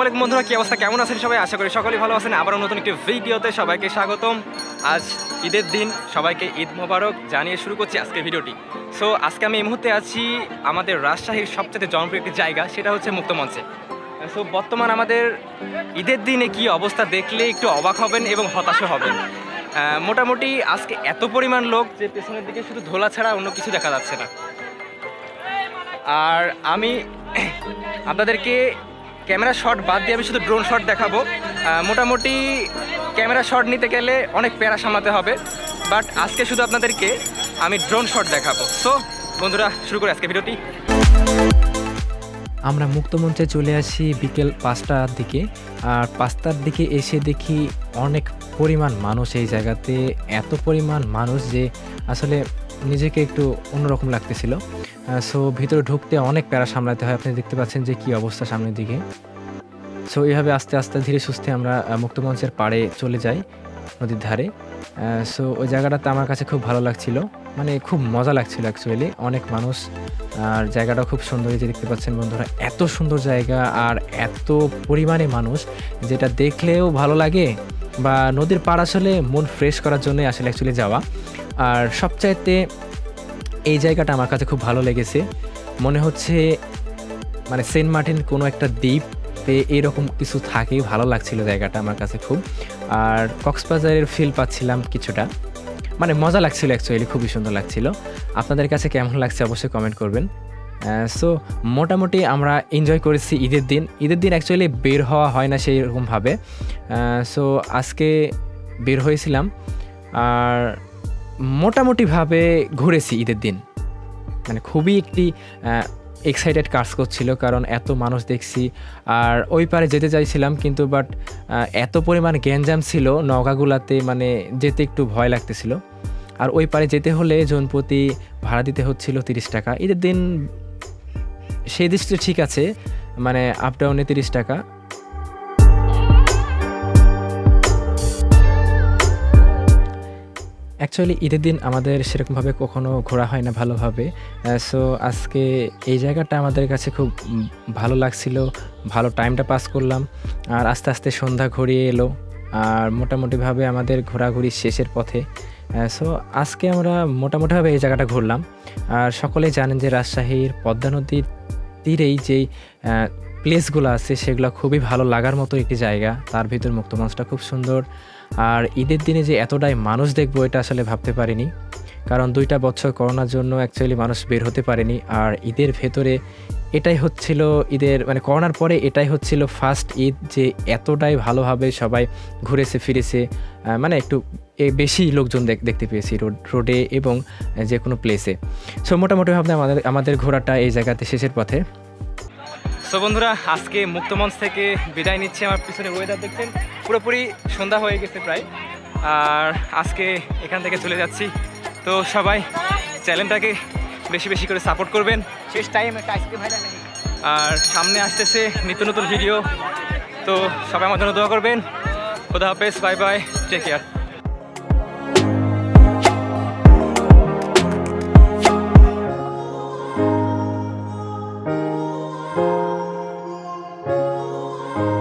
আসসালামু বন্ধুরা, কি অবস্থা? কেমন আছেন সবাই? আশা করি সকলেই ভালো আছেন। আবারও নতুন একটি ভিডিওতে সবাইকে স্বাগতম। আজ ঈদের দিন, সবাইকে ঈদ মোবারক জানিয়ে শুরু করছি আজকে ভিডিওটি। সো আজকে আমি এই মুহূর্তে আছি আমাদের রাজশাহীর সবচেয়ে জনপ্রিয় একটি জায়গা, সেটা হচ্ছে মুক্তমঞ্চে সো বর্তমান আমাদের ঈদের দিনে কি অবস্থা দেখলে একটু অবাক হবেন এবং হতাশও হবেন। মোটামুটি আজকে এত পরিমাণ লোক যে পেছনের দিকে শুধু ধোলা ছাড়া অন্য কিছু দেখা যাচ্ছে না। আর আমি আপনাদেরকে ক্যামেরা শট বাদ দিয়ে আমি শুধু ড্রোন শট দেখাবো। মোটামুটি ক্যামেরা শট নিতে গেলে অনেক প্যারা সামাতে হবে। বাট আজকে শুধু আপনাদেরকে আমি ড্রোন শট দেখাবো। সো বন্ধুরা, শুরু করি আজকে ভিডিওটি। আমরা মুক্তমঞ্চে চলে আসি বিকেল পাঁচটার দিকে। আর পাঁচটার দিকে এসে দেখি অনেক পরিমাণ মানুষ এই জায়গাতে। এত পরিমাণ মানুষ যে আসলে নিজেকে একটু অন্যরকম লাগতেছিল। সো ভিতরে ঢুকতে অনেক প্যারা সামলাতে হয়। আপনি দেখতে পাচ্ছেন যে কি অবস্থা সামনের দিকে। সো এইভাবে আস্তে আস্তে, ধীরে সুস্থে আমরা মুক্তমঞ্চের পাড়ে চলে যাই নদীর ধারে। সো ওই জায়গাটাতে আমার কাছে খুব ভালো লাগছিল। মানে খুব মজা লাগছিল অ্যাকচুয়ালি অনেক মানুষ, আর জায়গাটা খুব সুন্দর যে দেখতে পাচ্ছেন বন্ধুরা, এত সুন্দর জায়গা আর এত পরিমাণে মানুষ, যেটা দেখলেও ভালো লাগে বা নদীর পাড় আসলে মন ফ্রেশ করার জন্যই আসলে অ্যাকচুয়ালি যাওয়া। আর সবচাইতে এই জায়গাটা আমার কাছে খুব ভালো লেগেছে। মনে হচ্ছে মানে সেন্ট মার্টিন কোনো একটা দ্বীপে এরকম কিছু থাকে ভালো লাগছিল জায়গাটা আমার কাছে খুব। আর কক্সবাজারের ফিল পাচ্ছিলাম কিছুটা। মানে মজা লাগছিল অ্যাকচুয়ালি খুবই সুন্দর লাগছিল। আপনাদের কাছে কেমন লাগছে অবশ্যই কমেন্ট করবেন। সো মোটামুটি আমরা এনজয় করেছি ঈদের দিন। ঈদের দিন অ্যাকচুয়ালি বের হওয়া হয় না সেই রকমভাবে সো আজকে বের হয়েছিলাম আর মোটামুটিভাবে ঘুরেছি ঈদের দিন। মানে খুবই একটি এক্সাইটেড কাজ করছিল, কারণ এত মানুষ দেখছি। আর ওই পারে যেতে চাইছিলাম, কিন্তু বাট এত পরিমাণ গ্যাঞ্জাম ছিল নগাগুলাতে মানে যেতে একটু ভয় লাগতেছিল। আর ওই পারে যেতে হলে জনপ্রতি ভাড়া দিতে হচ্ছিল তিরিশ টাকা। ঈদের দিন, সেই দৃষ্টি ঠিক আছে মানে আপ ডাউনে তিরিশ টাকা। অ্যাকচুয়ালি ঈদের দিন আমাদের সেরকমভাবে কখনো ঘোরা হয় না ভালোভাবে। সো আজকে এই জায়গাটা আমাদের কাছে খুব ভালো লাগছিল। ভালো টাইমটা পাস করলাম। আর আস্তে আস্তে সন্ধ্যা ঘুরিয়ে এলো। আর মোটামুটিভাবে আমাদের ঘোরাঘুরি শেষের পথে। সো আজকে আমরা মোটামুটিভাবে এই জায়গাটা ঘুরলাম। আর সকলেই জানেন যে রাজশাহীর পদ্মা নদীর তীরেই যেই প্লেসগুলো আছে, সেগুলো খুবই ভালো লাগার মতো একটি জায়গা। তার ভিতর মুক্তমঞ্চটা খুব সুন্দর। আর ঈদের দিনে যে এতটাই মানুষ দেখব, এটা আসলে ভাবতে পারিনি। কারণ দুইটা বছর করোনার জন্য অ্যাকচুয়ালি মানুষ বের হতে পারেনি। আর ঈদের ভেতরে এটাই হচ্ছিল ঈদের মানে করোনার পরে এটাই হচ্ছিল ফার্স্ট ঈদ যে এতটাই ভালোভাবে সবাই ঘুরেছে, ফিরেছে মানে একটু বেশি লোকজন দেখ- দেখতে পেয়েছি রোড, রোডে এবং যে কোনো প্লেসে সো মোটামুটি মোটামুটিভাবে আমাদের আমাদের ঘোরাটা এই জায়গাতে শেষের পথে। সো বন্ধুরা, আজকে মুক্তমঞ্চ থেকে বিদায় নিচ্ছে আমার পিছনে ওয়েদার দেখছেন। পুরোপুরি সন্ধ্যা হয়ে গেছে প্রায়। আর আজকে এখান থেকে চলে যাচ্ছি। তো সবাই চ্যানেলটাকে বেশি বেশি করে সাপোর্ট করবেন। শেষ টাইম একটা আইসক্রিম হয় আর সামনে আসতেছে নিত্য নতুন ভিডিও তো সবাই আমার জন্য দোয়া করবেন। খোদা হাফেজ বাই বাই টেক কেয়ার